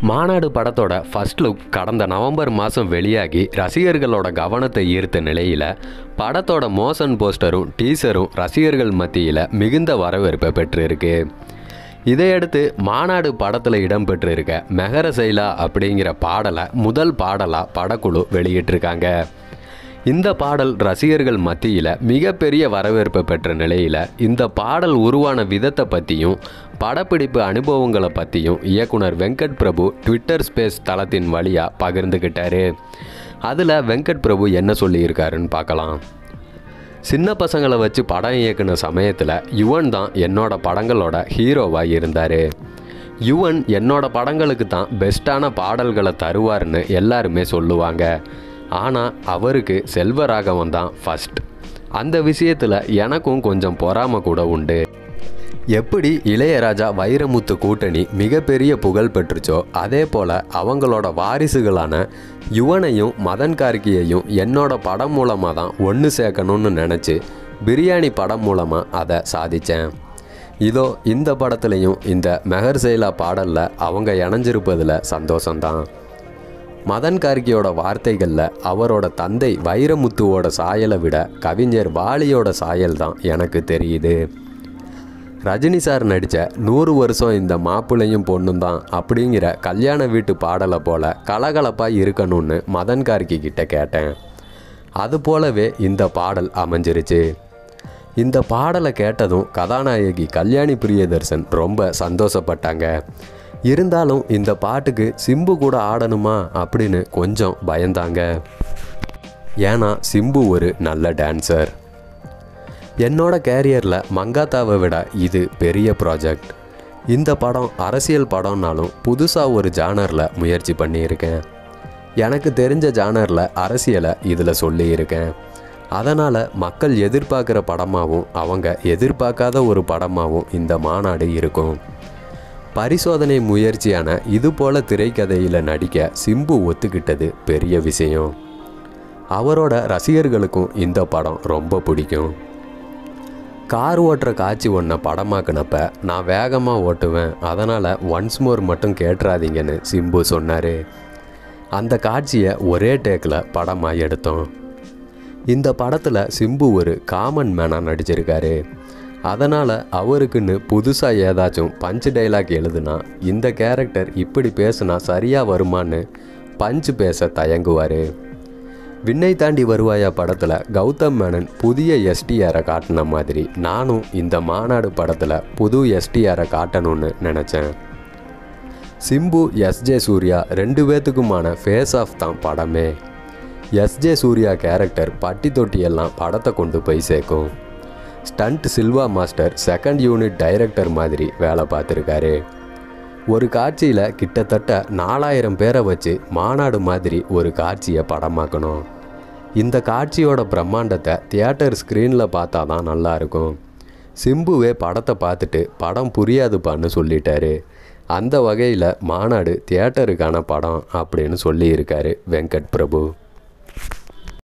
மாநாடு படத்தோட first look கடந்த நவம்பர் மாதம் வெளியாகி ரசிகர்களோட கவனத்தை ஈர்த்த நிலையில் படத்தோட மோஷன் போஸ்டரும் டீசரும் ரசிகர்கள் மத்தியில் மிகுந்த வரவேற்பை பெற்றிருக்கு. இதையடுத்து மாநாடு படத்தில் இடம்பெற்றிருக்க மெஹர செயலா அப்படிங்கிற பாடலை முதல் பாடலாக படக்குழு வெளியிட்டிருக்காங்க. இந்த பாடல் ரசிகர்கள் மத்தியில் மிகப்பெரிய வரவேற்பை பெற்ற நிலையில் இந்த பாடல் உருவான விதத்தை பற்றியும் படப்பிடிப்பு அனுபவங்களை பற்றியும் இயக்குனர் வெங்கட் பிரபு ட்விட்டர் ஸ்பேஸ் தளத்தின் வழியாக பகிர்ந்துக்கிட்டாரு அதில் வெங்கட் பிரபு என்ன சொல்லியிருக்காருன்னு பார்க்கலாம். சின்ன பசங்களை வச்சு படம் இயக்குன சமயத்தில் யுவன் தான் என்னோட படங்களோட ஹீரோவாக இருந்தார். யுவன் என்னோட படங்களுக்கு தான் பெஸ்ட்டான பாடல்களை தருவார்னு எல்லாருமே சொல்லுவாங்க. ஆனால் அவருக்கு செல்வராகவன் தான் ஃபஸ்ட் அந்த விஷயத்தில் எனக்கும் கொஞ்சம் பொறாமை கூட உண்டு. எப்படி இளையராஜா வைரமுத்து கூட்டணி மிகப்பெரிய புகழ் பெற்றுச்சோ அதே போல் அவங்களோட வாரிசுகளான யுவனையும் மதன் கார்கியையும் என்னோட படம் மூலமாக தான் ஒன்று சேர்க்கணும்னு நினச்சி பிரியாணி படம் மூலமாக அதை சாதித்தேன் இதோ இந்த படத்துலையும் இந்த மெஹர் செயலா பாடலில் அவங்க இணைஞ்சிருப்பதில் சந்தோஷம்தான். மதன் கார்கியோட வார்த்தைகளில் அவரோட தந்தை வைரமுத்துவோட சாயலை விட கவிஞர் வாலியோட சாயல் தான் எனக்கு தெரியுது. ரஜினி சார் நடித்த நூறு வருஷம் இந்த மாப்பிள்ளையும் பொண்ணும் தான் அப்படிங்கிற கல்யாண வீட்டு பாடலை போல் கலகலப்பாக இருக்கணும்னு மதன் கார்கி கிட்ட கேட்டேன். அது போலவே இந்த பாடல் அமைஞ்சிருச்சு. இந்த பாடலை கேட்டதும் கதாநாயகி கல்யாணி பிரியதர்சன் ரொம்ப சந்தோஷப்பட்டாங்க. இருந்தாலும் இந்த பாட்டுக்கு சிம்பு கூட ஆடணுமா அப்படின்னு கொஞ்சம் பயந்தாங்க. ஏன்னா சிம்பு ஒரு நல்ல டான்சர். என்னோட கேரியரில் மங்காத்தாவை விட இது பெரிய ப்ராஜெக்ட். இந்த படம் அரசியல் படம்னாலும் புதுசாக ஒரு ஜானரில் முயற்சி பண்ணியிருக்கேன். எனக்கு தெரிஞ்ச ஜானரில் அரசியலை இதில் சொல்லியிருக்கேன். அதனால் மக்கள் எதிர்பார்க்குற படமாகவும் அவங்க எதிர்பார்க்காத ஒரு படமாகவும் இந்த மாநாடு இருக்கும். பரிசோதனை முயற்சியான இது போல திரைக்கதையில் நடிக்க சிம்பு ஒத்துக்கிட்டது பெரிய விஷயம். அவரோட ரசிகர்களுக்கும் இந்த படம் ரொம்ப பிடிக்கும். கார் ஓட்டுற காட்சி ஒன்றை படமாக்குனப்ப நான் வேகமாக ஓட்டுவேன். அதனால் ஒன்ஸ் மோர் மட்டும் கேட்டுறாதீங்கன்னு சிம்பு சொன்னார். அந்த காட்சியை ஒரே டேக்கில் படமாக எடுத்தோம். இந்த படத்தில் சிம்பு ஒரு காமன் மேனாக நடிச்சிருக்காரு. அதனால் அவருக்குன்னு புதுசாக ஏதாச்சும் பஞ்ச் டைலாக் எழுதுனா இந்த கேரக்டர் இப்படி பேசுனா சரியாக வருமான்னு பஞ்ச் பேச தயங்குவார். விண்ணை தாண்டி வருவாயா படத்தில் கௌதம் மேனன் புதிய எஸ்டிஆரை காட்டின மாதிரி நானும் இந்த மாநாடு படத்தில் புது எஸ்டிஆரை காட்டணும்னு நினச்சேன். சிம்பு எஸ்ஜே சூர்யா ரெண்டு பேத்துக்குமான ஃபேஸ் ஆஃப் தான் படமே. எஸ்ஜே சூர்யா கேரக்டர் பட்டி தொட்டியெல்லாம் படத்தை கொண்டு போய் சேர்க்கும். Stunt Silva master second unit director மாதிரி வேலை பார்த்துருக்காரு. ஒரு காட்சியில் கிட்டத்தட்ட நாலாயிரம் பேரை வச்சு மாநாடு மாதிரி ஒரு காட்சியை படமாக்கணும். இந்த காட்சியோட பிரம்மாண்டத்தை தியேட்டர் ஸ்க்ரீனில் பார்த்தா தான் நல்லாயிருக்கும் சிம்புவே படத்தை பார்த்துட்டு படம் புரியாதுப்பான்னு சொல்லிட்டாரு. அந்த வகையில் மாநாடு தியேட்டருக்கான படம் அப்படின்னு சொல்லியிருக்காரு வெங்கட் பிரபு.